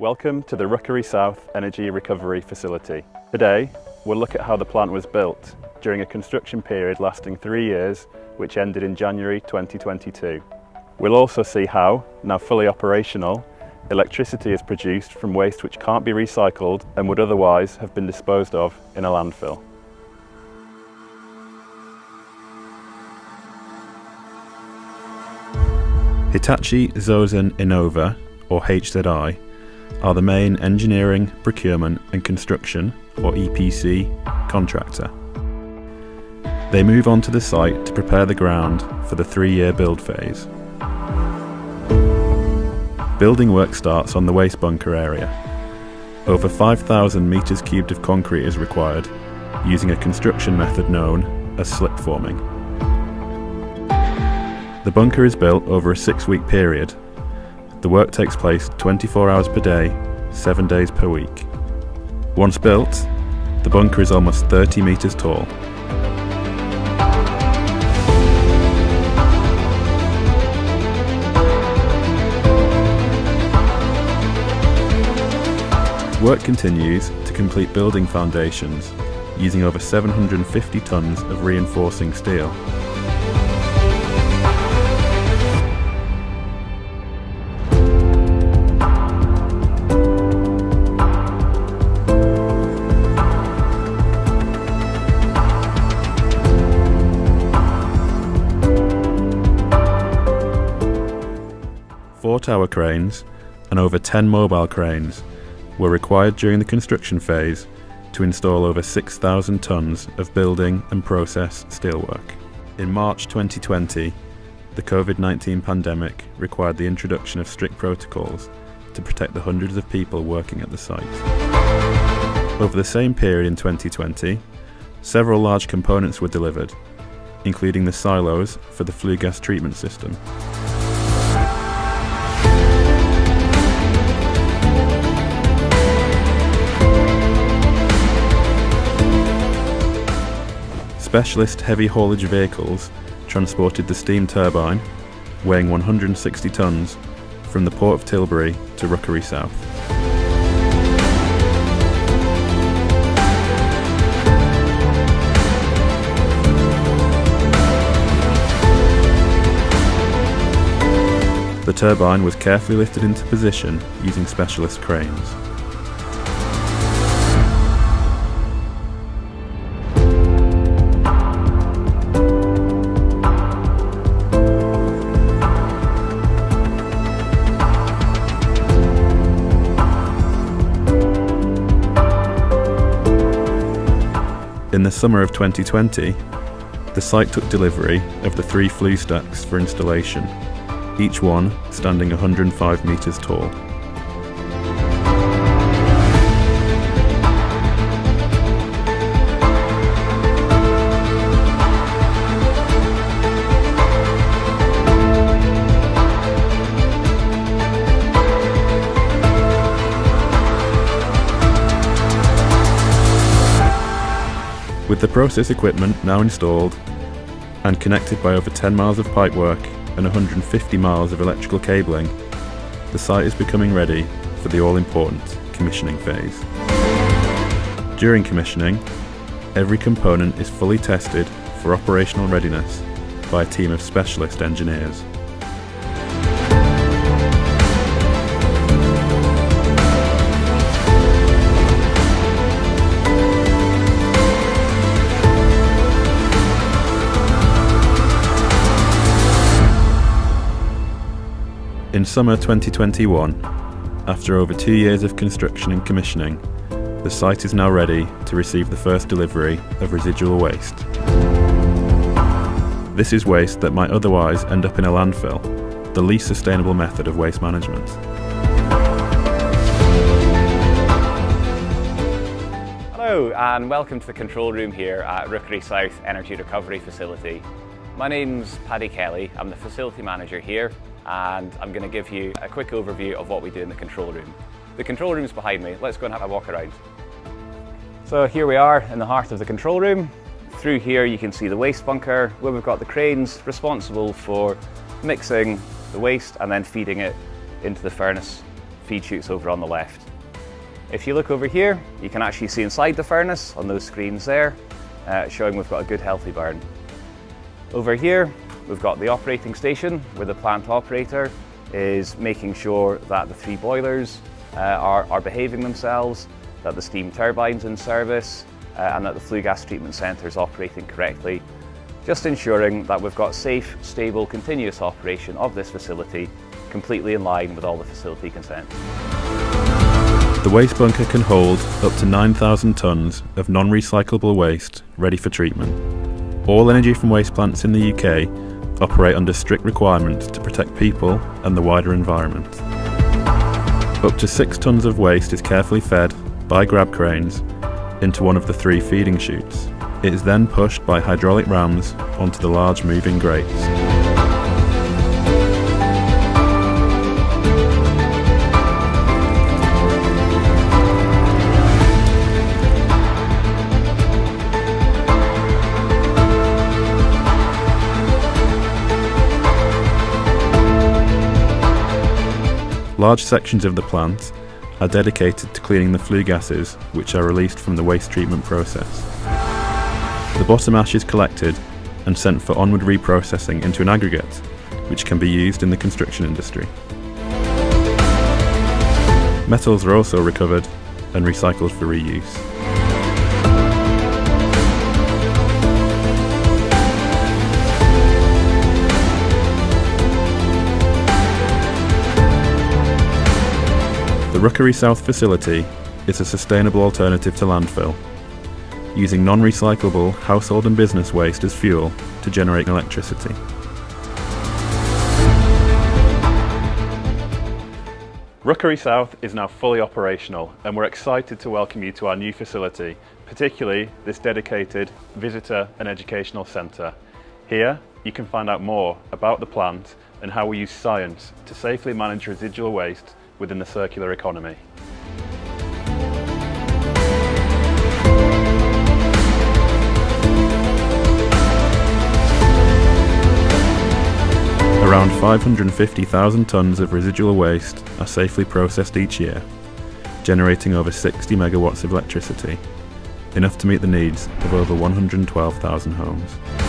Welcome to the Rookery South Energy Recovery Facility. Today, we'll look at how the plant was built during a construction period lasting three years, which ended in January 2022. We'll also see how, now fully operational, electricity is produced from waste which can't be recycled and would otherwise have been disposed of in a landfill. Hitachi Zosen Inova, or HZI, are the main engineering, procurement and construction, or EPC, contractor. They move on to the site to prepare the ground for the three-year build phase. Building work starts on the waste bunker area. Over 5,000 metres cubed of concrete is required, using a construction method known as slip forming. The bunker is built over a six week period. The work takes place 24 hours per day, 7 days per week. Once built, the bunker is almost 30 metres tall. Work continues to complete building foundations using over 750 tonnes of reinforcing steel. Tower cranes and over 10 mobile cranes were required during the construction phase to install over 6,000 tonnes of building and process steelwork. In March 2020, the COVID 19 pandemic required the introduction of strict protocols to protect the hundreds of people working at the site. Over the same period in 2020, several large components were delivered, including the silos for the flue gas treatment system. Specialist heavy haulage vehicles transported the steam turbine, weighing 160 tonnes, from the port of Tilbury to Rookery South. The turbine was carefully lifted into position using specialist cranes. The summer of 2020, the site took delivery of the three flue stacks for installation, each one standing 105 metres tall. The process equipment now installed and connected by over 10 miles of pipework and 150 miles of electrical cabling, the site is becoming ready for the all-important commissioning phase. During commissioning, every component is fully tested for operational readiness by a team of specialist engineers. In summer 2021, after over two years of construction and commissioning, the site is now ready to receive the first delivery of residual waste. This is waste that might otherwise end up in a landfill, the least sustainable method of waste management. Hello and welcome to the control room here at Rookery South Energy Recovery Facility. My name's Paddy Kelly, I'm the facility manager here and I'm going to give you a quick overview of what we do in the control room. The control room's behind me, let's go and have a walk around. So here we are in the heart of the control room. Through here you can see the waste bunker where we've got the cranes responsible for mixing the waste and then feeding it into the furnace feed chutes over on the left. If you look over here, you can actually see inside the furnace on those screens there, uh, showing we've got a good healthy burn. Over here, we've got the operating station where the plant operator is making sure that the three boilers uh, are, are behaving themselves, that the steam turbine's in service, uh, and that the flue gas treatment centre is operating correctly. Just ensuring that we've got safe, stable, continuous operation of this facility completely in line with all the facility consent. The waste bunker can hold up to 9,000 tonnes of non-recyclable waste ready for treatment. All energy from waste plants in the UK operate under strict requirements to protect people and the wider environment. Up to 6 tonnes of waste is carefully fed by grab cranes into one of the three feeding chutes. It is then pushed by hydraulic rams onto the large moving grates. Large sections of the plant are dedicated to cleaning the flue gases which are released from the waste treatment process. The bottom ash is collected and sent for onward reprocessing into an aggregate which can be used in the construction industry. Metals are also recovered and recycled for reuse. The Rookery South facility is a sustainable alternative to landfill, using non-recyclable household and business waste as fuel to generate electricity. Rookery South is now fully operational and we're excited to welcome you to our new facility, particularly this dedicated visitor and educational centre. Here you can find out more about the plant and how we use science to safely manage residual waste within the circular economy. Around 550,000 tonnes of residual waste are safely processed each year, generating over 60 megawatts of electricity, enough to meet the needs of over 112,000 homes.